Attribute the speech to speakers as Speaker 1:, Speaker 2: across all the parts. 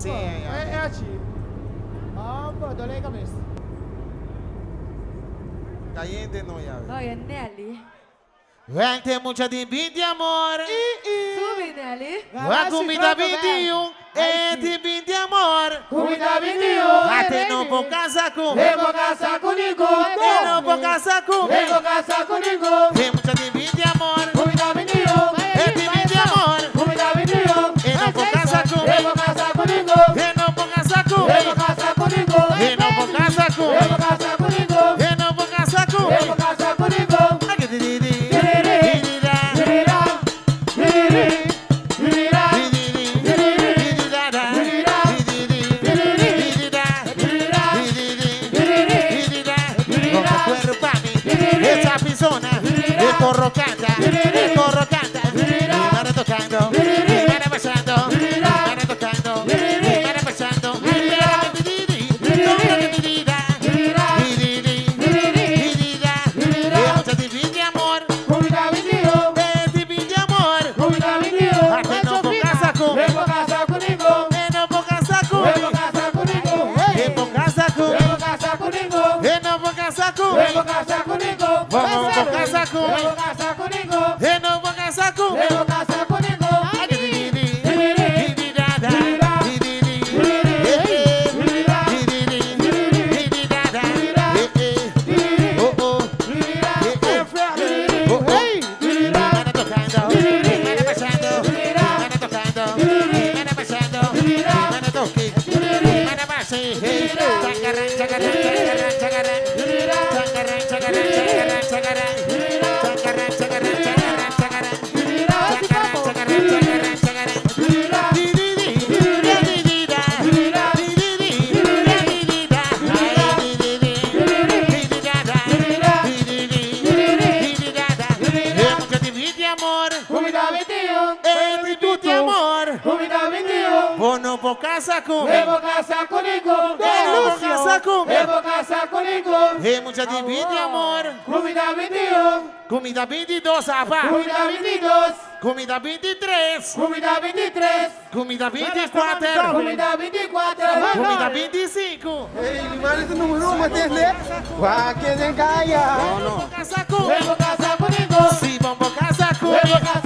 Speaker 1: Sim, é.
Speaker 2: É, é. ativo. Ah, dolei a cabeça.
Speaker 1: Tá Caiende não,
Speaker 3: Yara. Não, é Nelly.
Speaker 1: Vem ter muita de bim de amor.
Speaker 3: Subi Nelly.
Speaker 1: Vai comida 21. É de bim de amor.
Speaker 2: Comida 21. Vai
Speaker 1: ter não vou casar com.
Speaker 2: Vem vou casar
Speaker 1: com Nico. Não vou casar com.
Speaker 2: Vem vou casar
Speaker 1: com
Speaker 2: Nico.
Speaker 1: Tem
Speaker 2: muita de
Speaker 1: bim de amor. cuerpo. Vem no
Speaker 2: casaco Chacarán, chacarán, chacarán,
Speaker 1: chacarán, chacarán, casaco. Nuevo casaco
Speaker 2: ninguno. Nuevo casaco. Casaco
Speaker 1: eh, mucha divide, amor.
Speaker 2: Comida 21.
Speaker 1: Comida 22.
Speaker 2: Comida
Speaker 1: 23.
Speaker 2: Comida 23.
Speaker 1: Comida 24.
Speaker 2: Comida 24.
Speaker 1: Comida 25.
Speaker 2: Ei, mas
Speaker 1: esse número né?
Speaker 2: Vá que desencaia. Casaco.
Speaker 1: Casaco vamos casaco. Casaco.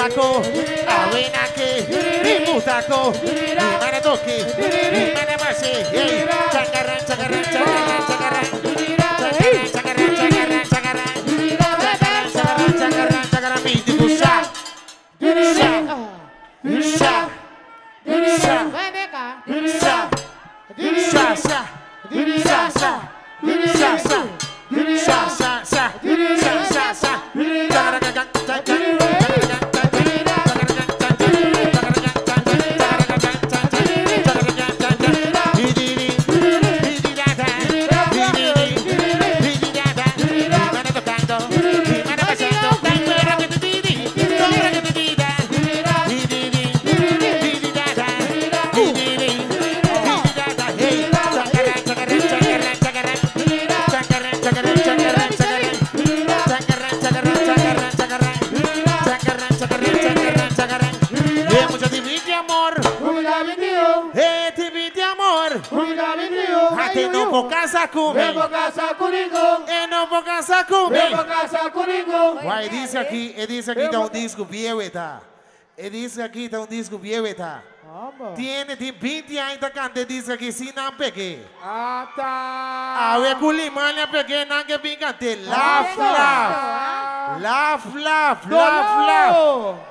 Speaker 1: Mi mutaco, a wena aqui, mi mutaco, mi mara toque, mi mara baixi, ei, chacarã, chacarã, chacarã, chacarã, chacarã, chacarã, chacarã, chacarã, chacarã, chacarã, chacarã, chacarã, me digo chá, chá, chá, chá,
Speaker 2: Vai, Eno
Speaker 1: Casacu.
Speaker 2: Eno Casacu.
Speaker 1: Guai, dice aqui, ele diz aqui, tá disco vieweta. Ele eh, diz aqui, tá um disco. Tiene 20 anos da cante, diz aqui, se não peguei.
Speaker 2: Ah, tá.
Speaker 1: A ver, culimanha peguei, não que
Speaker 2: cantar.
Speaker 1: Laf, laf. Laf, laf.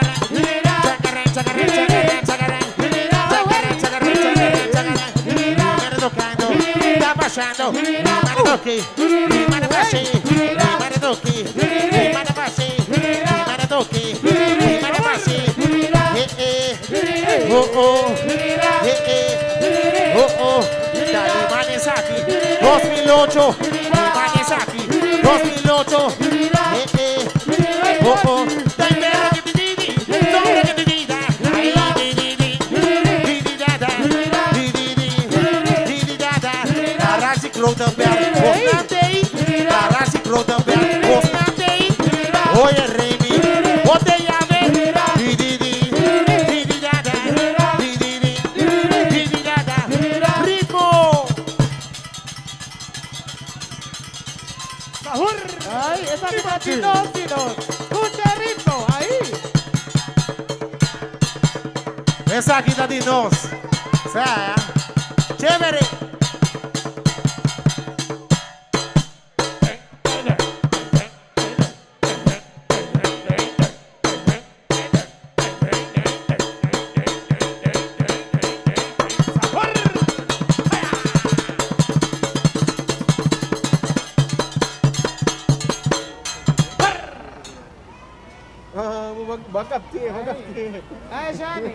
Speaker 1: rima no toque, baixei, rima no toque, baixei, rima no toque, no baixei. Eh, eh, oh, oh, eh, eh, oh, oh. Dale, Manesaki, 2008, Manesaki, 2008, eh, eh, oh, oh. Krotenberg, Osnatei, Arasi Krotenberg, Osnatei. Oye, Remy, ote llave, di, di, di, di, di, da, da. Di, di, di, di, di, da, da. Ritmo.
Speaker 2: Sahur. Ay, esa. Escucha el ritmo, ahí.
Speaker 1: Esa quita de nos. O sea, chévere.
Speaker 2: وقفتي وقفتي. إيش جاني